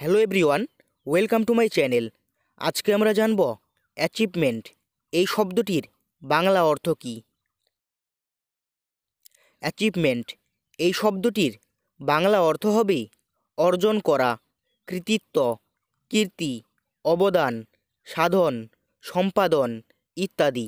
Hello everyone, welcome to my channel. আজকে আমরা জানব অ্যাচিভমেন্ট, এই শব্দটির বাংলা অর্থ কী? অ্যাচিভমেন্ট, এই শব্দটির বাংলা অর্থ হবে অর্জন করা, কৃতিত্ব, কীর্তি, অবদান, সাধন, সম্পাদন ইত্যাদি।